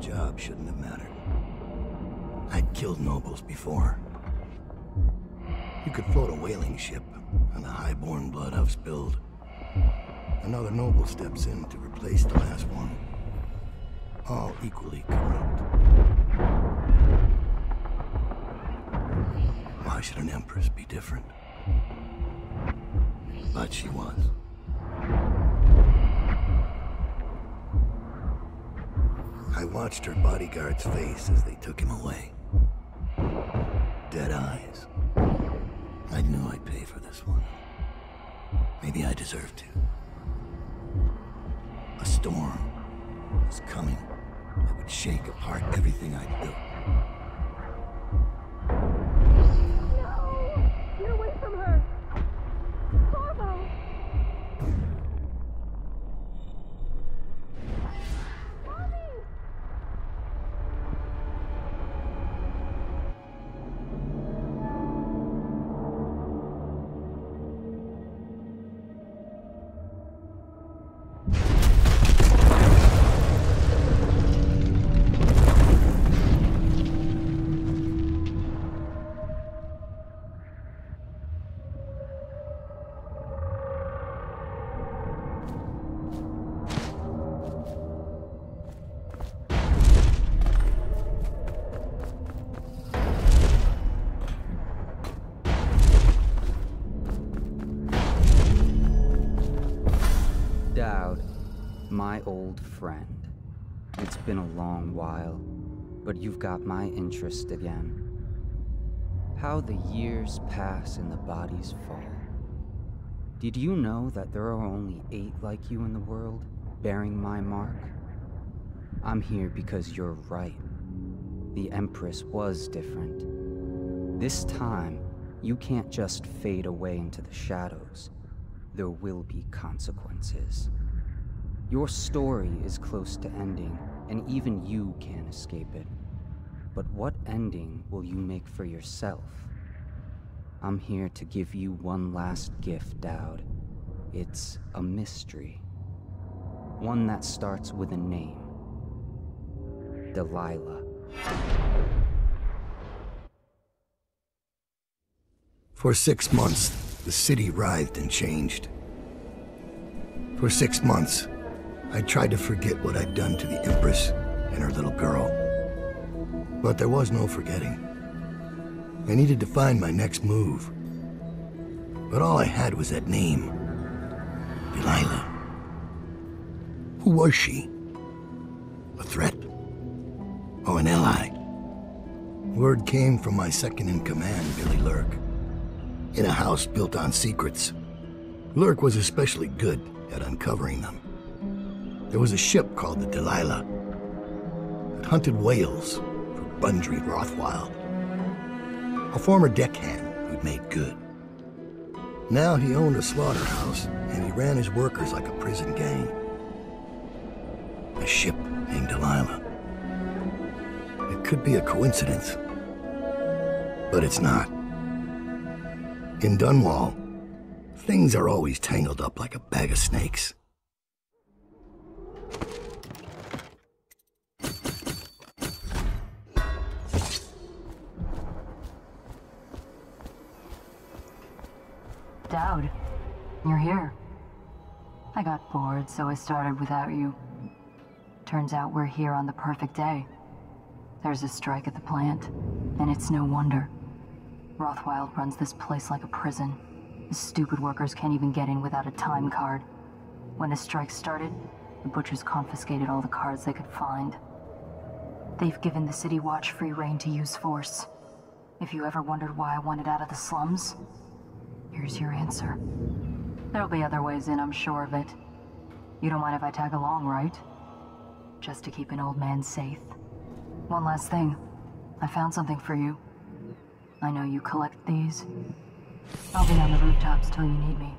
job shouldn't have mattered. I'd killed nobles before. You could float a whaling ship on the high-born blood I've spilled. Another noble steps in to replace the last one. All equally corrupt. Why should an empress be different? But she was. I watched her bodyguard's face as they took him away. Dead eyes. I knew I'd pay for this one. Maybe I deserved to. A storm was coming that would shake apart everything I'd built. My old friend. It's been a long while, but you've got my interest again. How the years pass and the bodies fall. Did you know that there are only eight like you in the world, bearing my mark? I'm here because you're right. The Empress was different. This time, you can't just fade away into the shadows. There will be consequences. Your story is close to ending, and even you can't escape it. But what ending will you make for yourself? I'm here to give you one last gift, Daud. It's a mystery. One that starts with a name. Delilah. For six months, the city writhed and changed. For six months, I tried to forget what I'd done to the Empress and her little girl. But there was no forgetting. I needed to find my next move. But all I had was that name. Delilah. Who was she? A threat? Or an ally? Word came from my second in command, Billy Lurk. In a house built on secrets. Lurk was especially good at uncovering them. There was a ship called the Delilah that hunted whales for Bundry Rothwild. A former deckhand who'd made good. Now he owned a slaughterhouse and he ran his workers like a prison gang. A ship named Delilah. It could be a coincidence, but it's not. In Dunwall, things are always tangled up like a bag of snakes. Daud, you're here. I got bored, so I started without you. Turns out we're here on the perfect day. There's a strike at the plant, and it's no wonder. Rothwild runs this place like a prison. The stupid workers can't even get in without a time card. When the strike started, the butchers confiscated all the cards they could find. They've given the City Watch free reign to use force. If you ever wondered why I wanted out of the slums, here's your answer. There'll be other ways in, I'm sure of it. You don't mind if I tag along, right? Just to keep an old man safe. One last thing. I found something for you. I know you collect these. I'll be on the rooftops till you need me.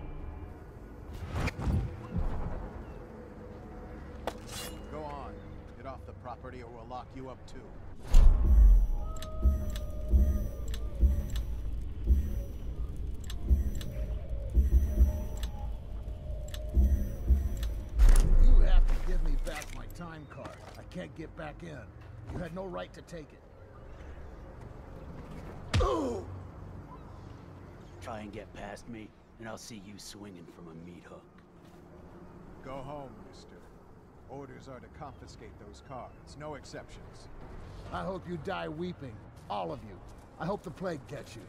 Go on. Get off the property or we'll lock you up too. Give me back my time card. I can't get back in. You had no right to take it. Try and get past me, and I'll see you swinging from a meat hook. Go home, mister. Orders are to confiscate those cards. No exceptions. I hope you die weeping. All of you. I hope the plague gets you.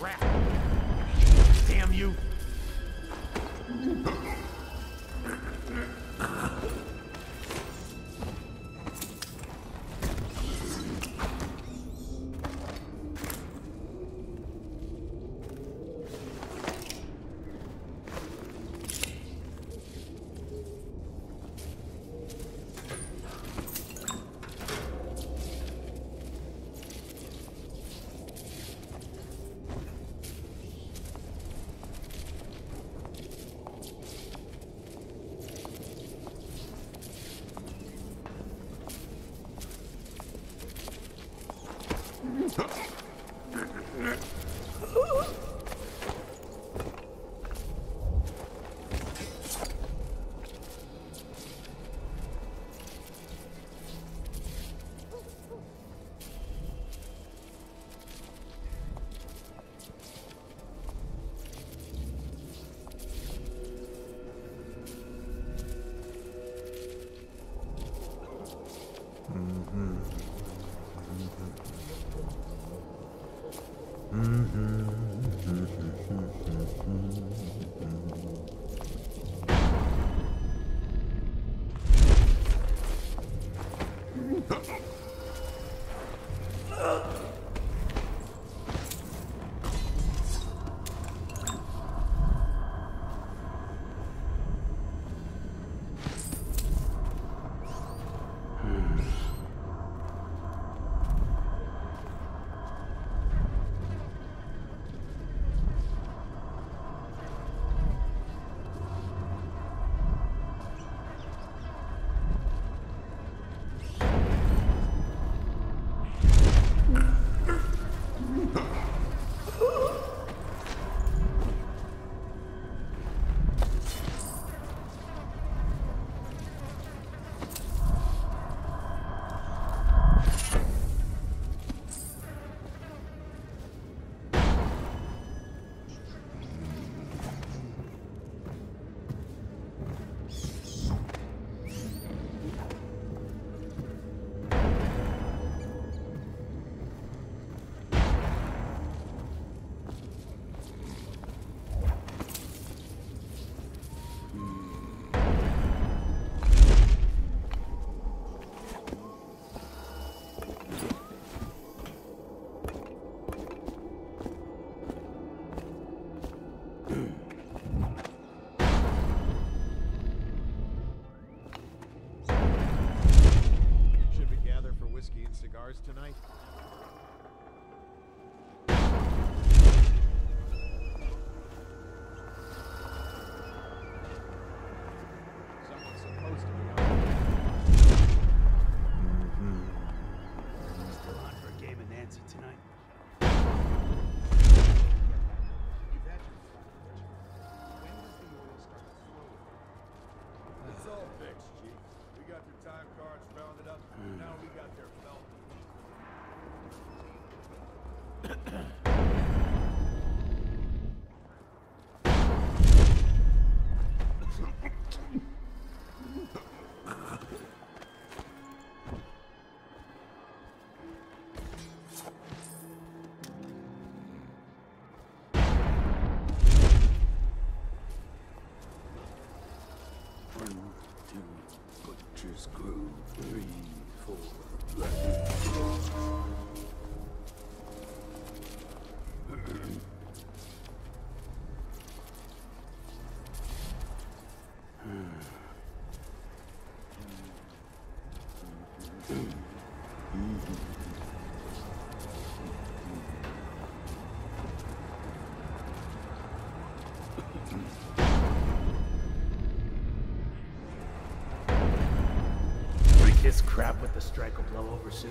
Rat! Damn you! Ugh. Huh? Yeah. This crap with the strike will blow over soon.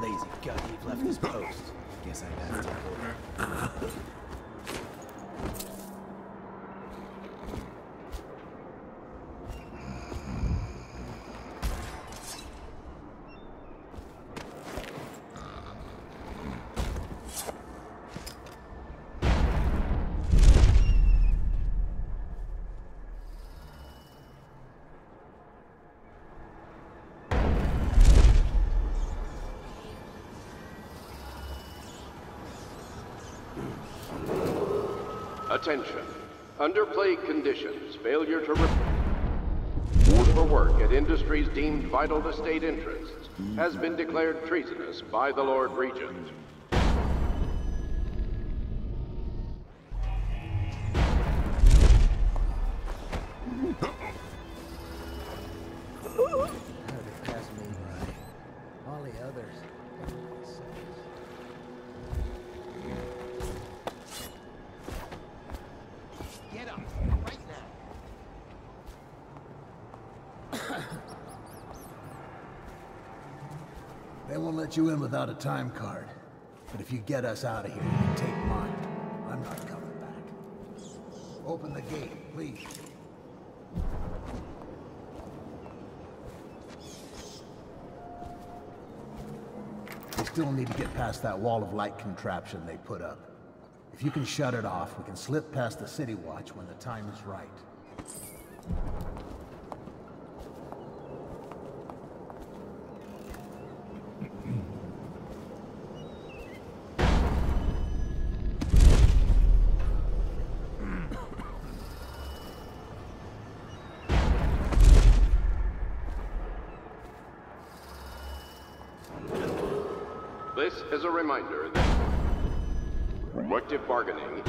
Lazy gut, he left his post. Guess I got to Under plague conditions, failure to report for work at industries deemed vital to state interests has been declared treasonous by the Lord Regent. All the others. You in without a time card. But if you get us out of here, you can take mine. I'm not coming back. Open the gate, please. We still need to get past that wall of light contraption they put up. If you can shut it off, we can slip past the City Watch when the time is right. Collective bargaining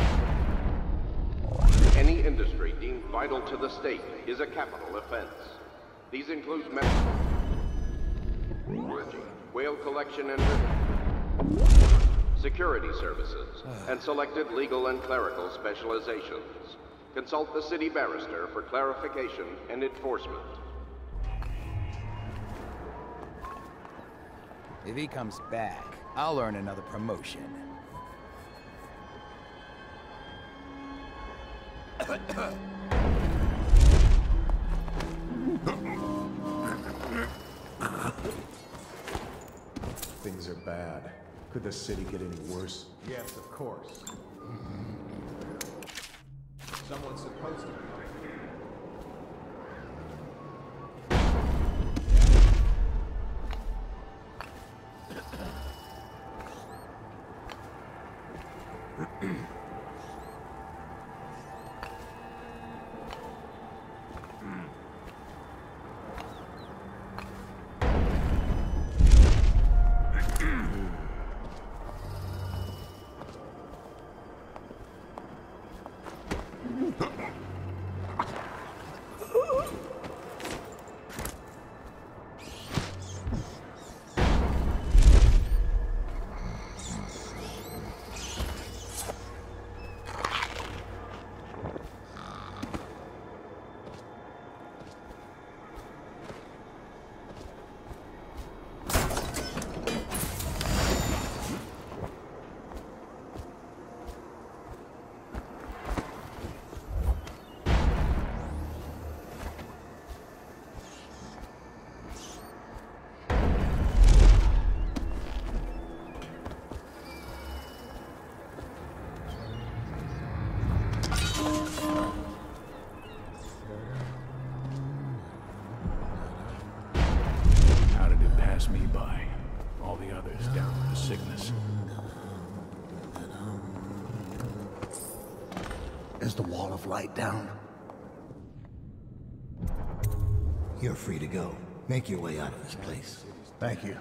any industry deemed vital to the state is a capital offense. These include metallurgy, whale collection and security services, and selected legal and clerical specializations. Consult the city barrister for clarification and enforcement. If he comes back, I'll earn another promotion. Things are bad. Could the city get any worse? Yes, of course. Someone's supposed to be. Of light down? You're free to go. Make your way out of this place. Thank you.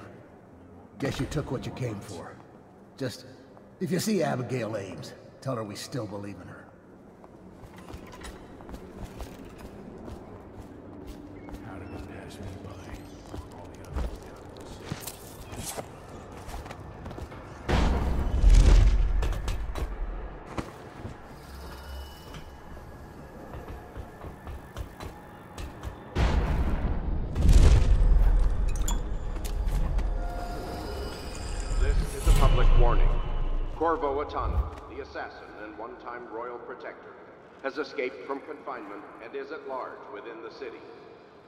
Guess you took what you came for. Just, if you see Abigail Ames, tell her we still believe in her. Has escaped from confinement and is at large within the city.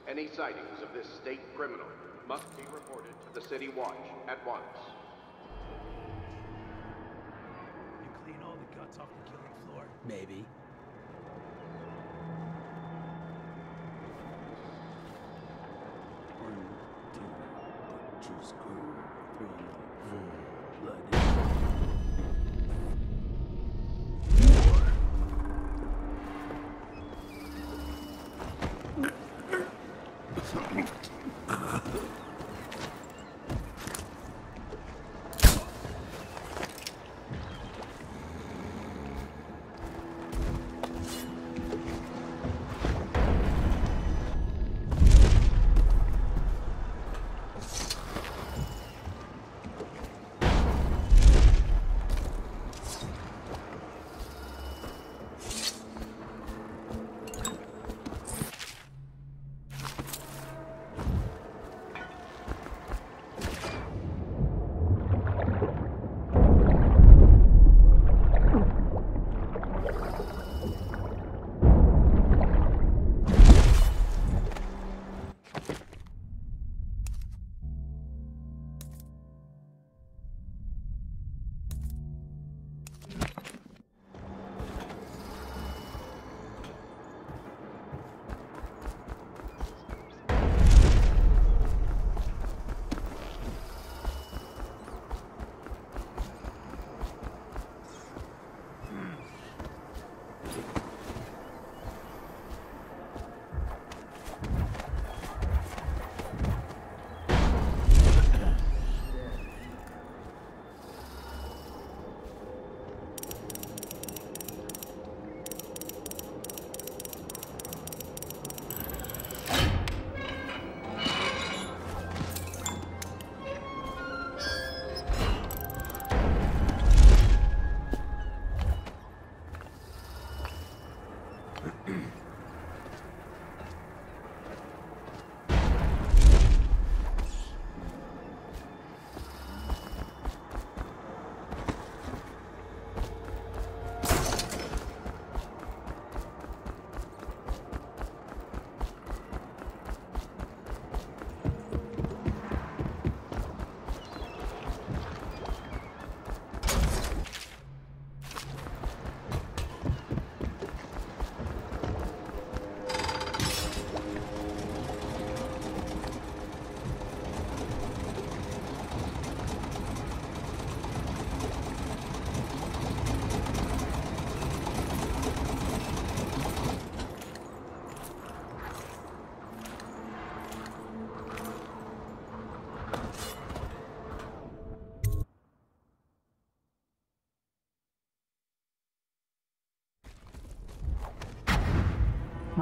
Any sightings of this state criminal must be reported to the City Watch at once. You clean all the guts off the killing floor? Maybe.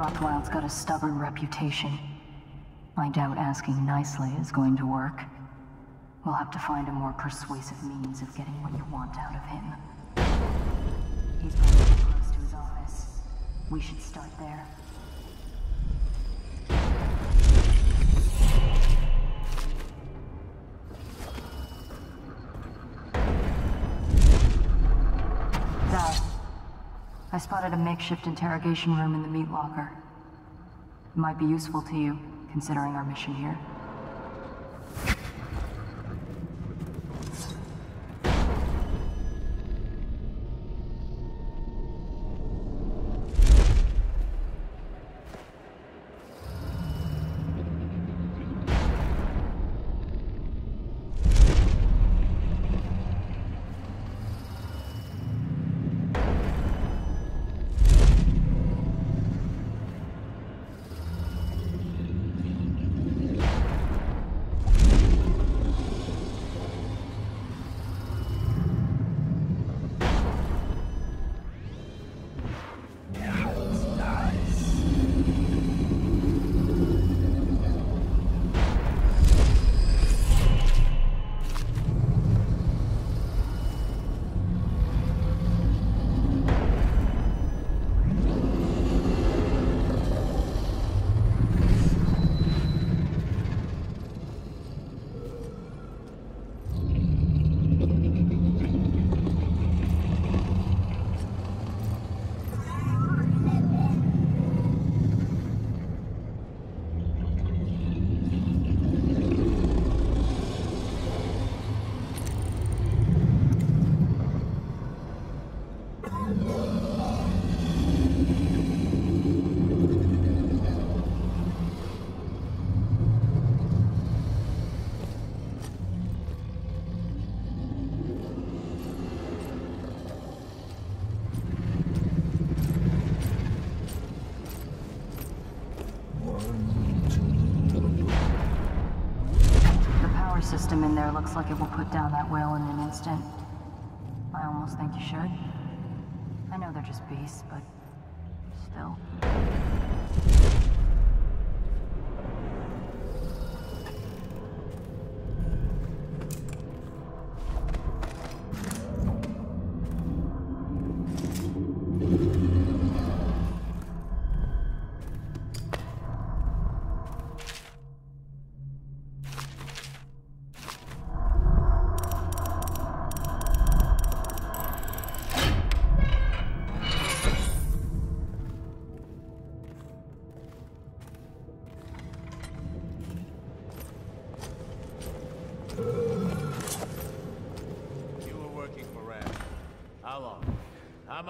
Rothwild's got a stubborn reputation. I doubt asking nicely is going to work. We'll have to find a more persuasive means of getting what you want out of him. He's probably close to his office. We should start there. I spotted a makeshift interrogation room in the meat locker. It might be useful to you, considering our mission here. Looks like it will put down that whale in an instant. I almost think you should. I know they're just beasts, but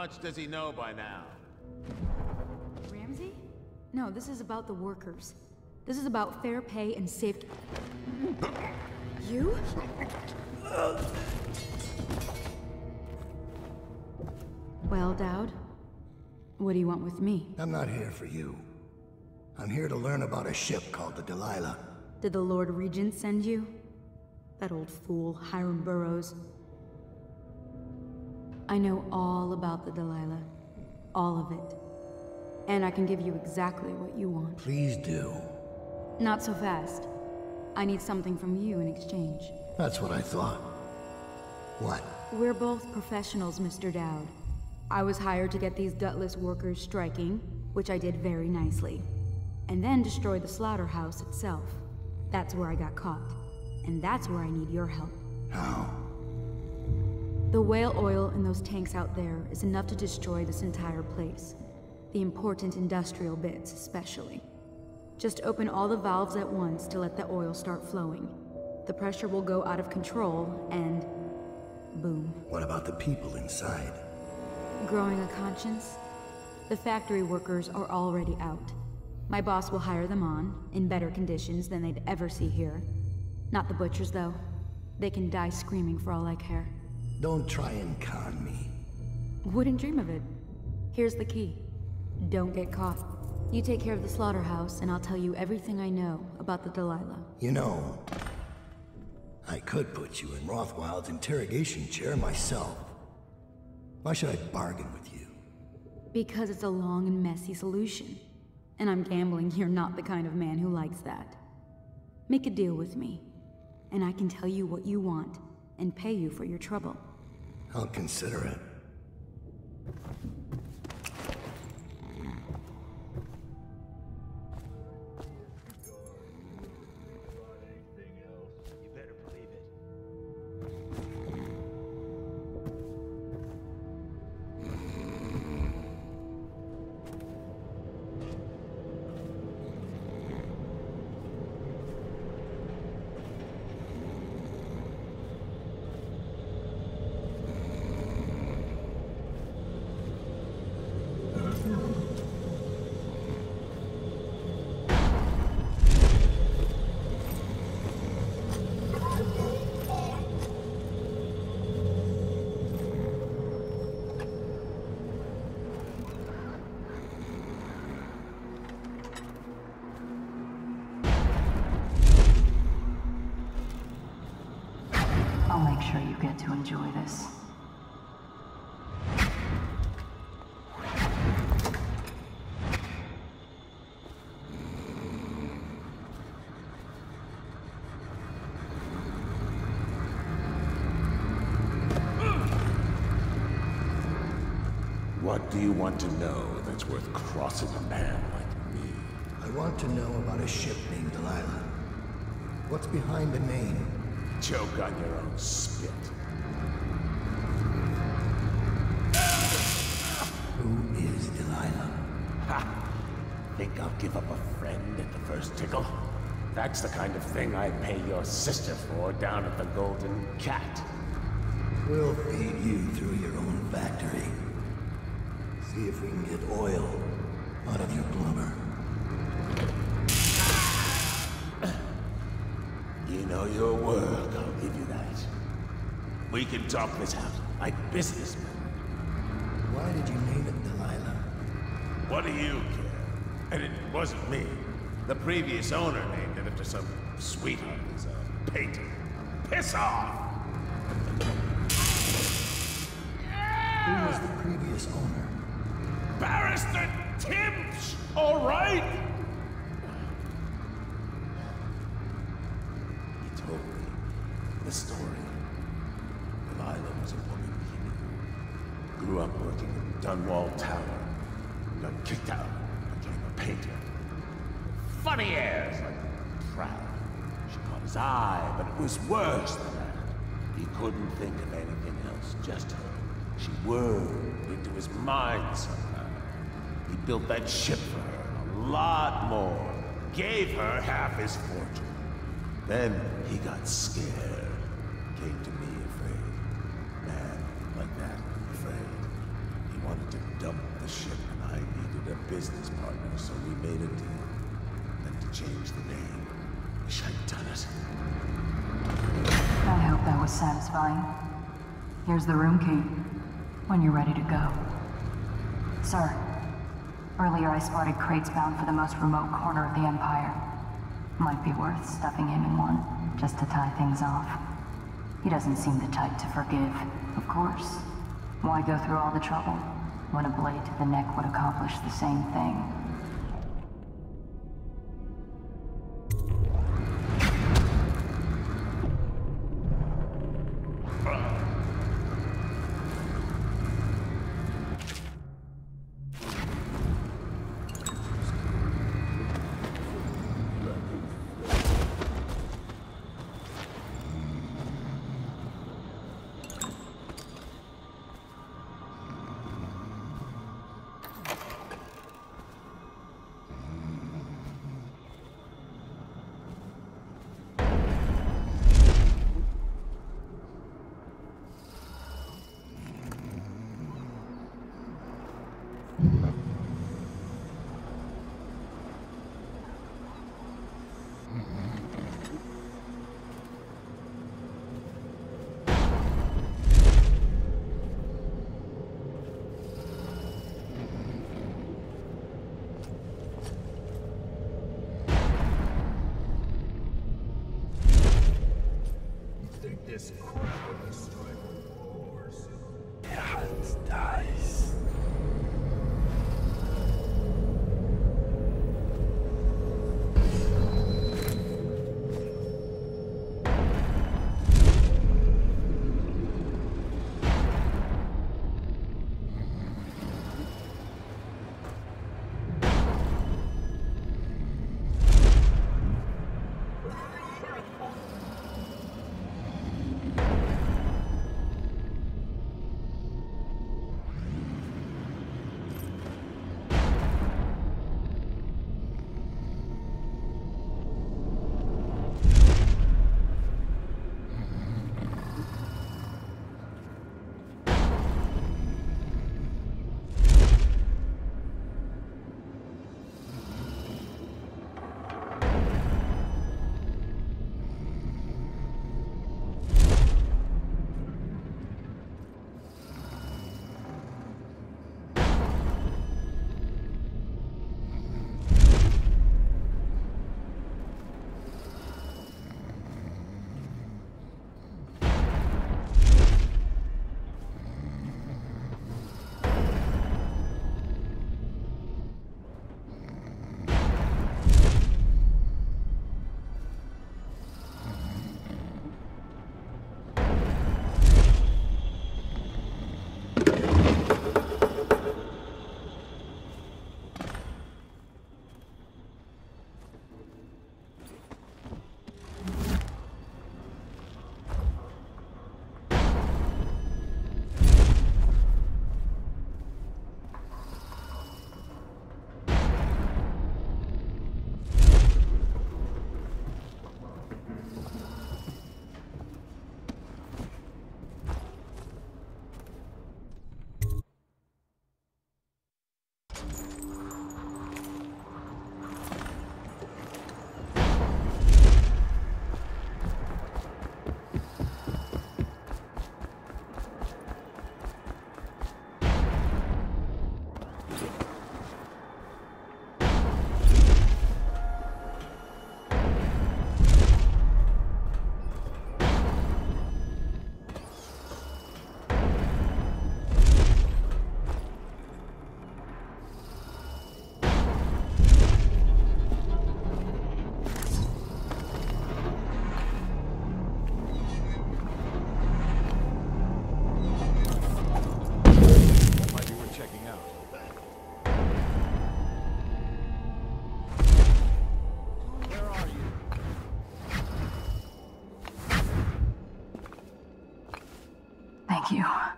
much does he know by now? Ramsey? No, this is about the workers. This is about fair pay and safety. You? Well, Daud, what do you want with me? I'm not here for you. I'm here to learn about a ship called the Delilah. Did the Lord Regent send you? That old fool, Hiram Burrows. I know all about the Delilah. All of it. And I can give you exactly what you want. Please do. Not so fast. I need something from you in exchange. That's what I thought. What? We're both professionals, Mr. Daud. I was hired to get these gutless workers striking. which I did very nicely. And then destroy the slaughterhouse itself. That's where I got caught. And that's where I need your help. How? The whale oil in those tanks out there is enough to destroy this entire place. The important industrial bits, especially. Just open all the valves at once to let the oil start flowing. The pressure will go out of control, and... boom. What about the people inside? Growing a conscience? The factory workers are already out. My boss will hire them on, in better conditions than they'd ever see here. Not the butchers, though. They can die screaming for all I care. Don't try and con me. Wouldn't dream of it. Here's the key. Don't get caught. You take care of the slaughterhouse, and I'll tell you everything I know about the Delilah. You know, I could put you in Rothwild's interrogation chair myself. Why should I bargain with you? Because it's a long and messy solution. And I'm gambling you're not the kind of man who likes that. Make a deal with me, and I can tell you what you want, and pay you for your trouble. I'll consider it. Enjoy this. What do you want to know that's worth crossing a man like me? I want to know about a ship named Delilah. What's behind the name? Choke on your own spit. Who is Delilah? Ha! Think I'll give up a friend at the first tickle? That's the kind of thing I pay your sister for down at the Golden Cat. We'll feed you through your own factory. See if we can get oil out of your blubber. You know your work, I'll give you that. We can talk this out, like businessmen. Why did you name? What do you care? And it wasn't me. The previous owner named it after some sweetheart who's a painter. Piss off! Who was the previous owner? Barrister Timsh, all right? He told me the story. Delilah was a woman he knew. Grew up working in Dunwall Tower. Got kicked out, became a painter. Funny airs, like proud. She caught his eye, but it was worse than that. He couldn't think of anything else, just her. She whirled into his mind somehow. He built that ship for her, a lot more. Gave her half his fortune. Then he got scared. Came to me Here's the room key. When you're ready to go. Sir, earlier I spotted crates bound for the most remote corner of the Empire. Might be worth stuffing him in one, just to tie things off. He doesn't seem the type to forgive, of course. Why go through all the trouble when a blade to the neck would accomplish the same thing?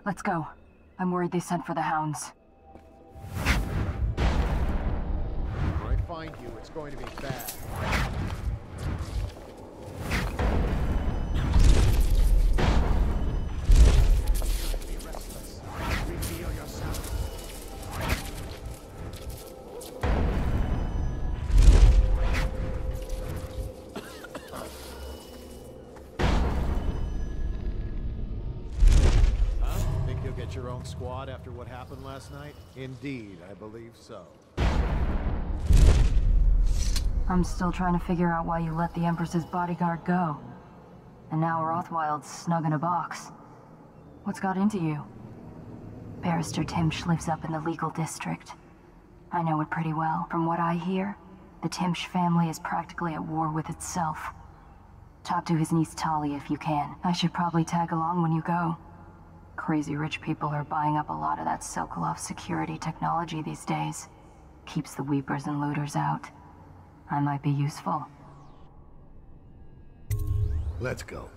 Let's go. I'm worried they sent for the hounds. When I find you, it's going to be bad. Think your own squad after what happened last night? Indeed, I believe so. I'm still trying to figure out why you let the Empress's bodyguard go. And now Rothwild's snug in a box. What's got into you? Barrister Timsh lives up in the legal district. I know it pretty well. From what I hear, the Timsh family is practically at war with itself. Talk to his niece Tali if you can. I should probably tag along when you go. Crazy rich people are buying up a lot of that Sokolov security technology these days. Keeps the weepers and looters out. I might be useful. Let's go.